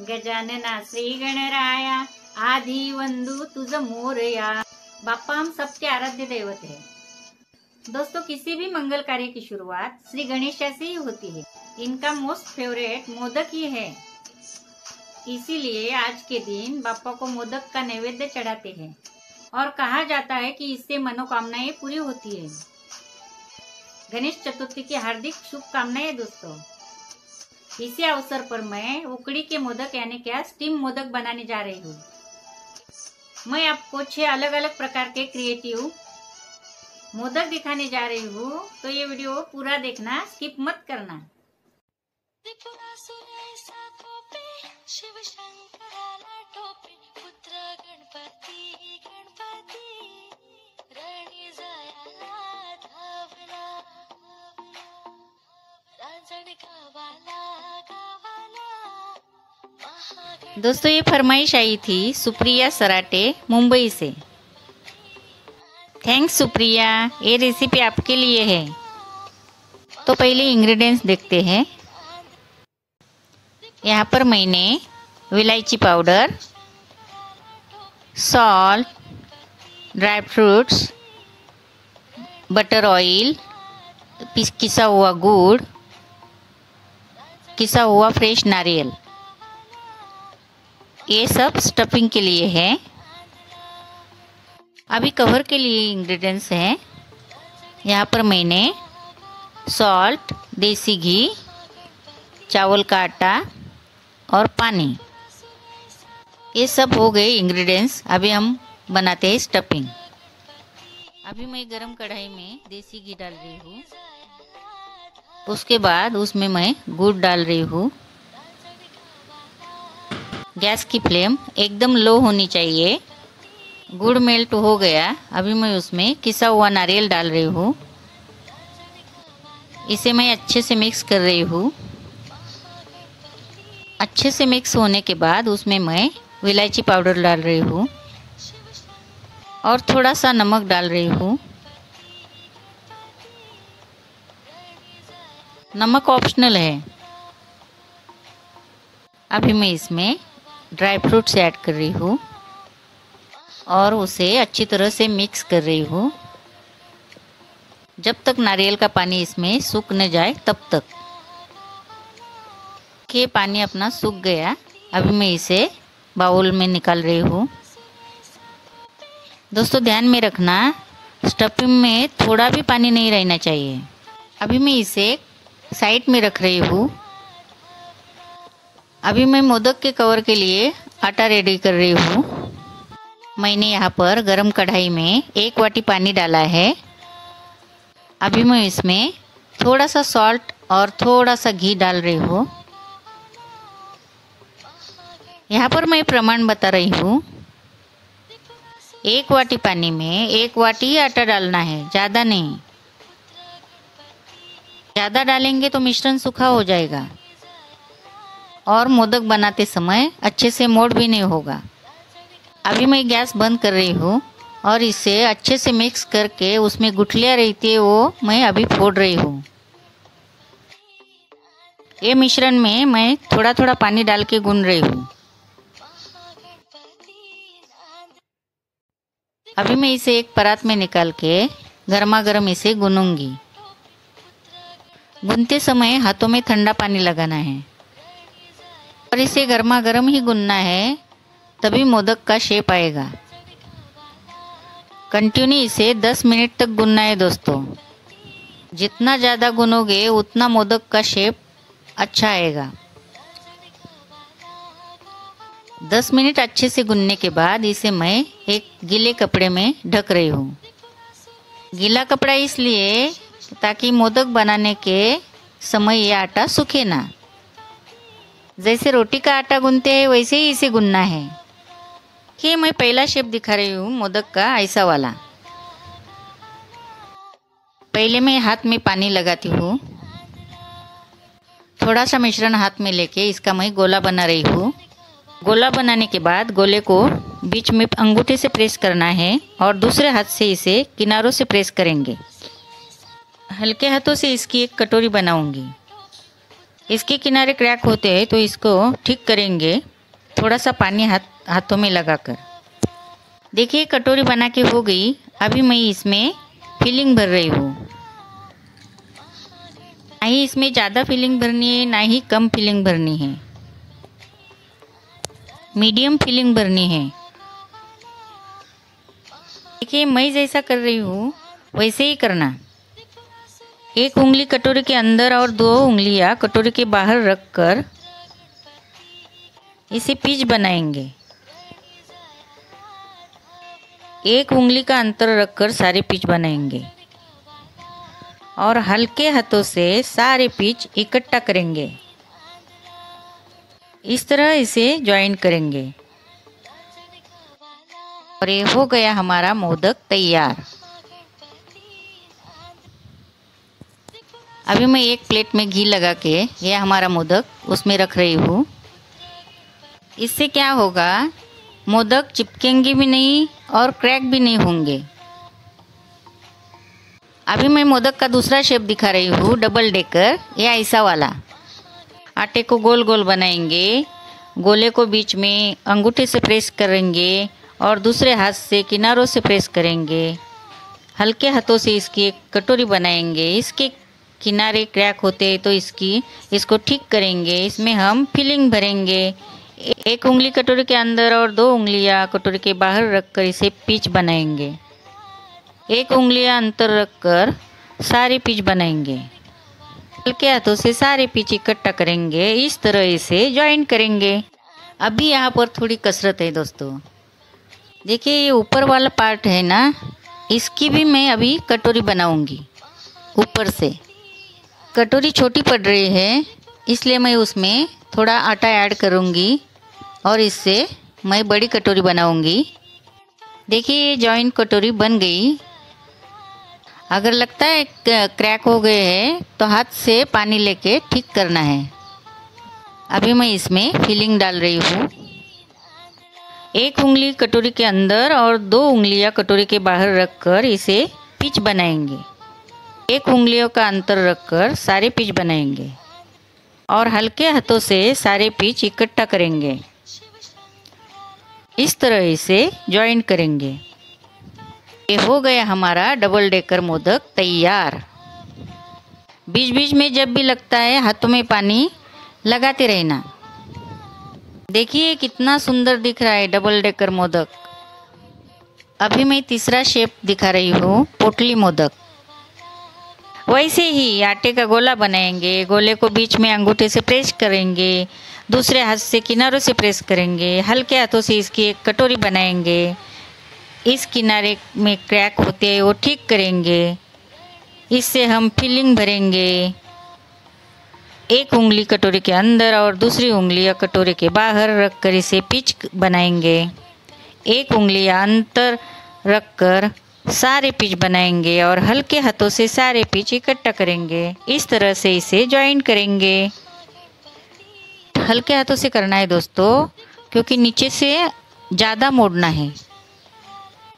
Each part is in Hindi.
गजानना श्री गणराया आधी वंदू तुझ मोरया बापा हम सबके आराध्य दैवत है दोस्तों किसी भी मंगल कार्य की शुरुआत श्री गणेशा से ही होती है इनका मोस्ट फेवरेट मोदक ही है इसीलिए आज के दिन बापा को मोदक का नैवेद्य चढ़ाते हैं और कहा जाता है कि इससे मनोकामनाएँ पूरी होती है गणेश चतुर्थी की हार्दिक शुभकामनाएँ दोस्तों इसी अवसर पर मैं उकड़ी के मोदक यानी क्या स्टीम मोदक बनाने जा रही हूँ। मैं आपको छह अलग अलग प्रकार के क्रिएटिव मोदक दिखाने जा रही हूँ तो ये वीडियो पूरा देखना स्किप मत करना। गणपती गणपती दोस्तों, ये फरमाइश आई थी सुप्रिया सराटे मुंबई से। थैंक्स सुप्रिया। ये रेसिपी आपके लिए है। तो पहले इंग्रेडिएंट्स देखते हैं। यहाँ पर मैंने विलायची powder salt dry fruits butter oil पिस किसा हुआ गुड़ किसा हुआ फ्रेश नारियल। ये सब स्टफिंग के लिए है। अभी कवर के लिए इंग्रेडिएंट्स हैं। यहाँ पर मैंने सॉल्ट देसी घी, चावल का आटा और पानी। ये सब हो गए इंग्रेडिएंट्स अभी हम बनाते हैं स्टफिंग अभी मैं गरम कढ़ाई में देसी घी डाल रही हूँ। उसके बाद उसमें मैं गुड़ डाल रही हूँ। गैस की फ्लेम एकदम लो होनी चाहिए। गुड़ मेल्ट हो गया। अभी मैं उसमें किसा हुआ नारियल डाल रही हूँ। इसे मैं अच्छे से मिक्स कर रही हूँ। अच्छे से मिक्स होने के बाद उसमें मैं इलायची पाउडर डाल रही हूँ। और थोड़ा सा नमक डाल रही हूँ। नमक ऑप्शनल है। अभी मैं इसमें ड्राई फ्रूट्स ऐड कर रही हूँ और उसे अच्छी तरह से मिक्स कर रही हूँ। जब तक नारियल का पानी इसमें सूख न जाए, तब तक। के पानी अपना सूख गया। अभी मैं इसे बाउल में निकाल रही हूँ। दोस्तों, ध्यान में रखना स्टफिंग में थोड़ा भी पानी नहीं रहना चाहिए। अभी मैं इसे साइड में रख रही हूँ। अभी मैं मोदक के कवर के लिए आटा रेडी कर रही हूँ। मैंने यहाँ पर गरम कढ़ाई में एक वाटी पानी डाला है। अभी मैं इसमें थोड़ा सा सॉल्ट और थोड़ा सा घी डाल रही हूँ। यहाँ पर मैं प्रमाण बता रही हूँ। एक वाटी पानी में एक वाटी आटा डालना है, ज़्यादा नहीं। ज़्यादा डालेंगे तो मिश्रण सूखा हो जाएगा। और मोदक बनाते समय अच्छे से मोड़ भी नहीं होगा। अभी मैं गैस बंद कर रही हूँ और इसे अच्छे से मिक्स करके उसमें गुठलियाँ रहती है, वो मैं अभी फोड़ रही हूँ। ये मिश्रण में मैं थोड़ा थोड़ा पानी डाल के गूंद रही हूँ। अभी मैं इसे एक परात में निकाल के गर्मा गर्म इसे गूनूँगी। गूनते समय हाथों में ठंडा पानी लगाना है। और इसे गर्मा गर्म ही गुनना है, तभी मोदक का शेप आएगा। कंटिन्यू इसे 10 मिनट तक गूनना है दोस्तों। जितना ज़्यादा गुनोगे उतना मोदक का शेप अच्छा आएगा। 10 मिनट अच्छे से गुनने के बाद इसे मैं एक गीले कपड़े में ढक रही हूँ। गीला कपड़ा इसलिए ताकि मोदक बनाने के समय ये आटा सूखे ना। जैसे रोटी का आटा गूंथते हैं, वैसे ही इसे गूंथना है। ये मैं पहला शेप दिखा रही हूँ, मोदक का ऐसा वाला। पहले मैं हाथ में पानी लगाती हूँ। थोड़ा सा मिश्रण हाथ में लेके इसका मैं गोला बना रही हूँ। गोला बनाने के बाद गोले को बीच में अंगूठे से प्रेस करना है और दूसरे हाथ से इसे किनारों से प्रेस करेंगे। हल्के हाथों से इसकी एक कटोरी बनाऊँगी। इसके किनारे क्रैक होते हैं तो इसको ठीक करेंगे। थोड़ा सा पानी हाथ, हाथों में लगाकर। देखिए, कटोरी बना के हो गई। अभी मैं इसमें फिलिंग भर रही हूँ। ना ही इसमें ज़्यादा फिलिंग भरनी है, ना ही कम फिलिंग भरनी है। मीडियम फिलिंग भरनी है। देखिए, मैं जैसा कर रही हूँ, वैसे ही करना। एक उंगली कटोरी के अंदर और दो उंगलियाँ कटोरी के बाहर रखकर इसे पीच बनाएँगे। एक उंगली का अंतर रखकर सारे पीच बनाएँगे और हल्के हाथों से सारे पीच इकट्ठा करेंगे। इस तरह इसे ज्वाइन करेंगे। और ये हो गया हमारा मोदक तैयार। अभी मैं एक प्लेट में घी लगा के ये हमारा मोदक उसमें रख रही हूँ। इससे क्या होगा, मोदक चिपकेंगे भी नहीं और क्रैक भी नहीं होंगे। अभी मैं मोदक का दूसरा शेप दिखा रही हूँ, डबल डेकर, या ऐसा वाला। आटे को गोल गोल बनाएँगे, गोले को बीच में अंगूठे से प्रेस करेंगे और दूसरे हाथ से किनारों से प्रेस करेंगे। हल्के हाथों से इसकी एक कटोरी बनाएँगे, इसके किनारे क्रैक होते हैं तो इसकी, इसको ठीक करेंगे। इसमें हम फिलिंग भरेंगे। एक उंगली कटोरी के अंदर और दो उंगलियाँ कटोरी के बाहर रखकर इसे पिच बनाएँगे। एक उंगलियाँ अंतर रखकर सारे पिच बनाएँगे। हल्के हाथों से सारे पिच इकट्ठा करेंगे। इस तरह इसे ज्वाइन करेंगे। अभी यहाँ पर थोड़ी कसरत है दोस्तों। देखिए, ये ऊपर वाला पार्ट है ना, इसकी भी मैं अभी कटोरी बनाऊँगी। ऊपर से। कटोरी छोटी पड़ रही है, इसलिए मैं उसमें थोड़ा आटा ऐड करूँगी और इससे मैं बड़ी कटोरी बनाऊँगी। देखिए, ये जॉइंट कटोरी बन गई। अगर लगता है क्रैक हो गए हैं तो हाथ से पानी लेके ठीक करना है। अभी मैं इसमें फिलिंग डाल रही हूँ। एक उंगली कटोरी के अंदर और दो उंगलियाँ कटोरी के बाहर रखकर इसे पिच बनाएँगे। एक उंगलियों का अंतर रखकर सारे पिच बनाएँगे और हल्के हाथों से सारे पिच इकट्ठा करेंगे। इस तरह इसे ज्वाइन करेंगे। ये हो गया हमारा डबल डेकर मोदक तैयार। बीच बीच में जब भी लगता है, हाथों में पानी लगाते रहना। देखिए कितना सुंदर दिख रहा है डबल डेकर मोदक। अभी मैं तीसरा शेप दिखा रही हूँ, पोटली मोदक। वैसे ही आटे का गोला बनाएँगे, गोले को बीच में अंगूठे से प्रेस करेंगे, दूसरे हाथ से किनारों से प्रेस करेंगे, हल्के हाथों से इसकी एक कटोरी बनाएँगे। इस किनारे में क्रैक होते हैं, वो ठीक करेंगे। इससे हम फिलिंग भरेंगे। एक उंगली कटोरी के अंदर और दूसरी उंगली या कटोरी के बाहर रखकर इसे पिच बनाएँगे। एक उंगली या अंतर रखकर सारे पिच बनाएँगे और हल्के हाथों से सारे पिच इकट्ठा करेंगे। इस तरह से इसे ज्वाइन करेंगे। हल्के हाथों से करना है दोस्तों, क्योंकि नीचे से ज़्यादा मोड़ना है।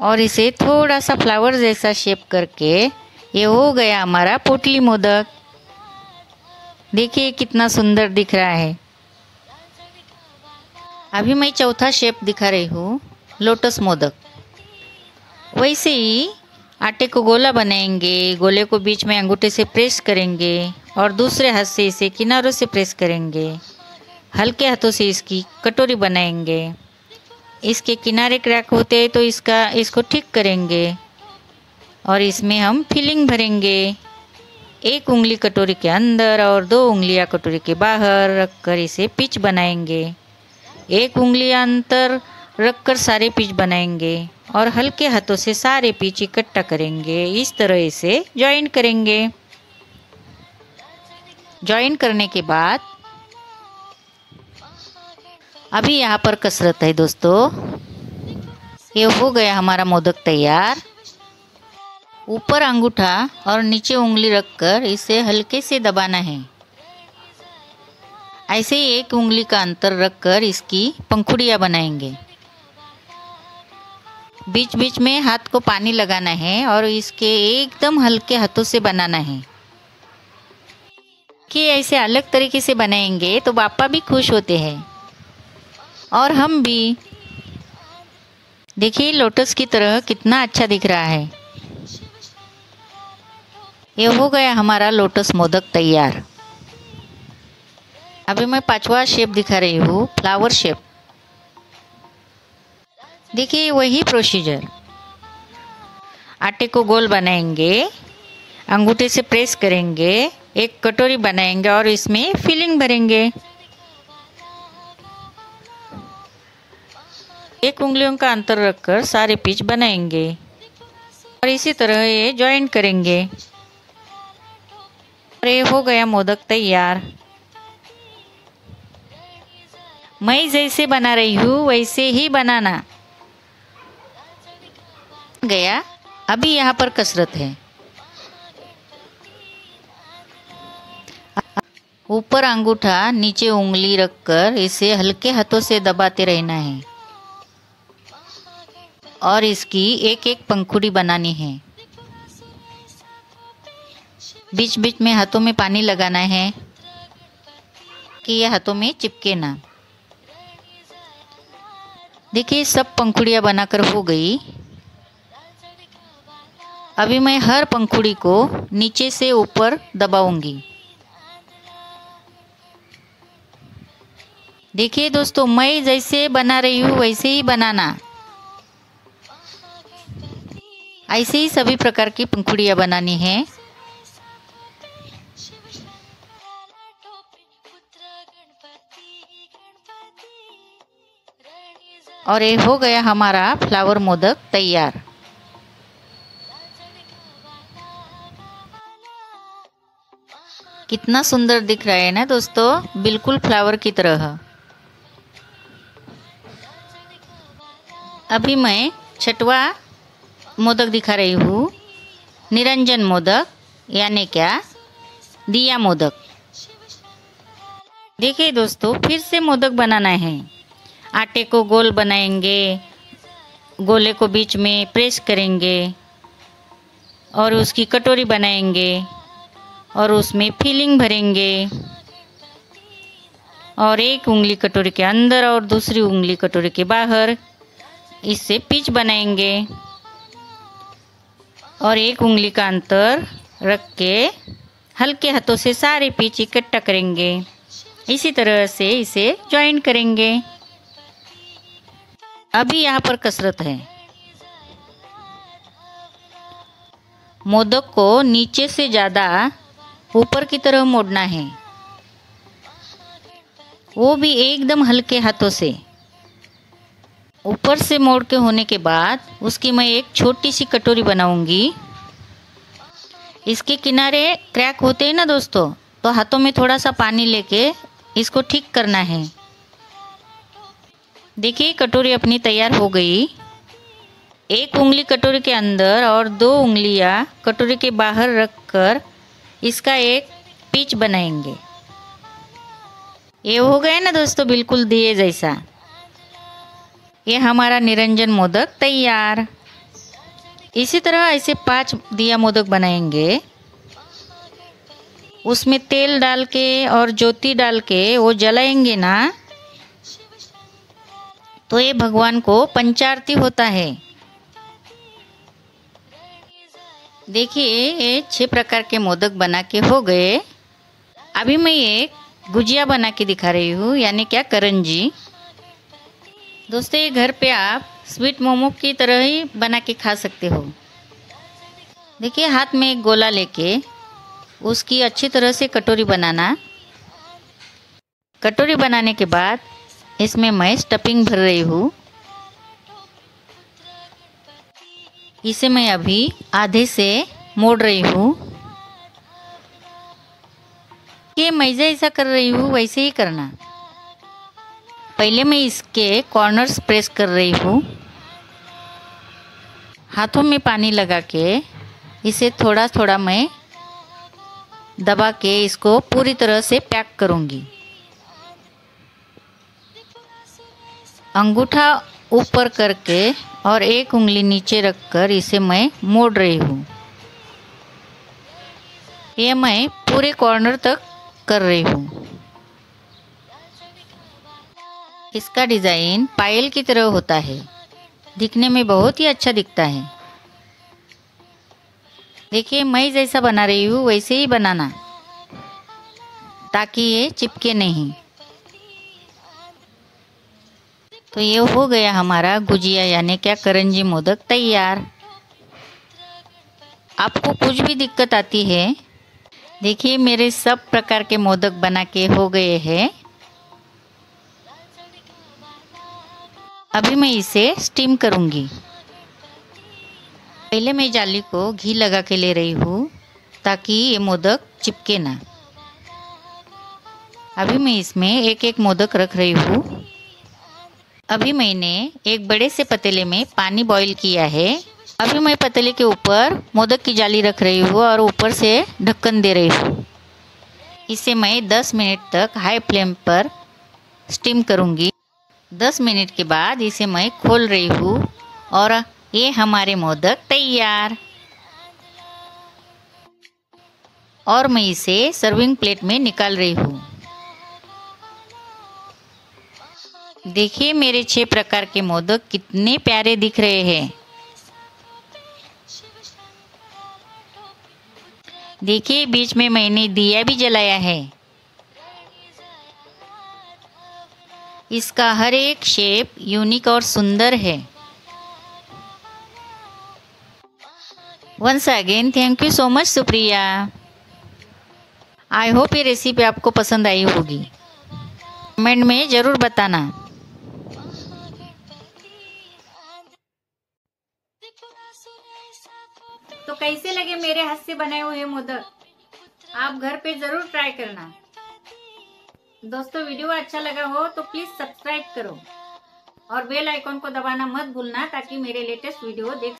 और इसे थोड़ा सा फ्लावर जैसा शेप करके, ये हो गया हमारा पोटली मोदक। देखिए कितना सुंदर दिख रहा है। अभी मैं चौथा शेप दिखा रही हूँ लोटस मोदक। वैसे ही आटे को गोला बनाएँगे, गोले को बीच में अंगूठे से प्रेस करेंगे और दूसरे हाथ से इसे किनारों से प्रेस करेंगे। हल्के हाथों से इसकी कटोरी बनाएँगे। इसके किनारे क्रैक होते हैं तो इसका, इसको ठीक करेंगे और इसमें हम फिलिंग भरेंगे। एक उंगली कटोरी के अंदर और दो उंगलियाँ कटोरी के बाहर रखकर इसे पिच बनाएँगे। एक उंगली अंतर रखकर सारे पीच बनाएँगे और हल्के हाथों से सारे पीच इकट्ठा करेंगे। इस तरह इसे ज्वाइन करेंगे। ज्वाइन करने के बाद अभी यहाँ पर कसरत है दोस्तों। ये हो गया हमारा मोदक तैयार। ऊपर अंगूठा और नीचे उंगली रखकर इसे हल्के से दबाना है। ऐसे ही एक उंगली का अंतर रखकर इसकी पंखुड़ियाँ बनाएँगे। बीच बीच में हाथ को पानी लगाना है और इसके एकदम हल्के हाथों से बनाना है। कि ऐसे अलग तरीके से बनाएँगे तो पापा भी खुश होते हैं। और हम भी। देखिए, लोटस की तरह कितना अच्छा दिख रहा है। ये हो गया हमारा लोटस मोदक तैयार। अभी मैं पांचवा शेप दिखा रही हूँ, फ्लावर शेप। देखिए, वही प्रोसीजर आटे को गोल बनाएँगे, अंगूठे से प्रेस करेंगे, एक कटोरी बनाएँगे और इसमें फिलिंग भरेंगे. एक उंगलियों का अंतर रखकर सारे पीच बनाएँगे और इसी तरह ये ज्वाइन करेंगे. और ये हो गया मोदक तैयार. मैं जैसे बना रही हूँ, वैसे ही बनाना. गया, अभी यहाँ पर कसरत है। ऊपर अंगूठा, नीचे उंगली रखकर इसे हल्के हाथों से दबाते रहना है। और इसकी एक एक पंखुड़ी बनानी है। बीच बीच में हाथों में पानी लगाना है कि यह हाथों में चिपके ना। देखिए, सब पंखुड़ियाँ बनाकर हो गई। अभी मैं हर पंखुड़ी को नीचे से ऊपर दबाऊँगी। देखिए दोस्तों, मैं जैसे बना रही हूँ, वैसे ही बनाना। ऐसे ही सभी प्रकार की पंखुड़ियाँ बनानी है। और ये हो गया हमारा फ्लावर मोदक तैयार। कितना सुंदर दिख रहा है ना दोस्तों? बिल्कुल फ्लावर की तरह। अभी मैं छठवा मोदक दिखा रही हूँ। निरंजन मोदक, यानी क्या? दिया मोदक। देखिए दोस्तों, फिर से मोदक बनाना है। आटे को गोल बनाएँगे, गोले को बीच में प्रेस करेंगे, और उसकी कटोरी बनाएँगे। और उसमें फिलिंग भरेंगे। और एक उंगली कटोरी के अंदर और दूसरी उंगली कटोरी के बाहर। इससे पिच बनाएँगे। और एक उंगली का अंतर रख के हल्के हाथों से सारे पिच इकट्ठा करेंगे। इसी तरह से इसे ज्वाइन करेंगे। अभी यहाँ पर कसरत है। मोदक को नीचे से ज़्यादा ऊपर की तरह मोड़ना है। वो भी एकदम हल्के हाथों से। ऊपर से मोड़ के होने के बाद उसकी मैं एक छोटी सी कटोरी बनाऊँगी। इसके किनारे क्रैक होते हैं ना दोस्तों तो हाथों में थोड़ा सा पानी लेके इसको ठीक करना है। देखिए, कटोरी अपनी तैयार हो गई। एक उंगली कटोरी के अंदर और दो उंगलियाँ कटोरी के बाहर रखकर इसका एक पिच बनाएँगे। ये हो गया ना दोस्तों, बिल्कुल दिए जैसा। ये हमारा निरंजन मोदक तैयार। इसी तरह ऐसे पाँच दिया मोदक बनाएँगे। उसमें तेल डाल के और ज्योति डाल के वो जलाएँगे ना तो ये भगवान को पंचारती होता है। देखिए ये छह प्रकार के मोदक बना के हो गए। अभी मैं एक गुजिया बना के दिखा रही हूँ, यानी क्या करंजी। दोस्तों, ये घर पे आप स्वीट मोमो की तरह ही बना के खा सकते हो। देखिए, हाथ में एक गोला लेके उसकी अच्छी तरह से कटोरी बनाना। कटोरी बनाने के बाद इसमें मैं स्टफिंग भर रही हूँ। इसे मैं अभी आधे से मोड़ रही हूँ। ये मैं जैसा कर रही हूँ, वैसे ही करना। पहले मैं इसके कॉर्नर्स प्रेस कर रही हूँ। हाथों में पानी लगा के इसे थोड़ा थोड़ा मैं दबा के इसको पूरी तरह से पैक करूँगी। अंगूठा ऊपर करके और एक उंगली नीचे रखकर इसे मैं मोड़ रही हूँ। ये मैं पूरे कॉर्नर तक कर रही हूँ। इसका डिज़ाइन पायल की तरह होता है। दिखने में बहुत ही अच्छा दिखता है। देखिए, मैं जैसा बना रही हूँ, वैसे ही बनाना। ताकि ये चिपके नहीं। तो ये हो गया हमारा गुजिया, यानी क्या, करंजी मोदक तैयार। आपको कुछ भी दिक्कत आती है, देखिए मेरे सब प्रकार के मोदक बना के हो गए हैं। अभी मैं इसे स्टीम करूँगी। पहले मैं जाली को घी लगा के ले रही हूँ, ताकि ये मोदक चिपके ना। अभी मैं इसमें एक एक मोदक रख रही हूँ। अभी मैंने एक बड़े से पतीले में पानी बॉईल किया है। अभी मैं पतीले के ऊपर मोदक की जाली रख रही हूँ और ऊपर से ढक्कन दे रही हूँ। इसे मैं 10 मिनट तक हाई फ्लेम पर स्टीम करूँगी। 10 मिनट के बाद इसे मैं खोल रही हूँ और ये हमारे मोदक तैयार। और मैं इसे सर्विंग प्लेट में निकाल रही हूँ। देखिए मेरे छह प्रकार के मोदक कितने प्यारे दिख रहे हैं। देखिए, बीच में मैंने दिया भी जलाया है। इसका हर एक शेप यूनिक और सुंदर है। Once again thank you so much Supriya. I hope ये रेसिपी आपको पसंद आई होगी। कमेंट में ज़रूर बताना। कैसे लगे मेरे हाथ से बनाए हुए मोदक? आप घर पे ज़रूर ट्राई करना। दोस्तों, वीडियो अच्छा लगा हो तो प्लीज़ सब्सक्राइब करो। और बेल आइकॉन को दबाना मत भूलना ताकि मेरे लेटेस्ट वीडियो देख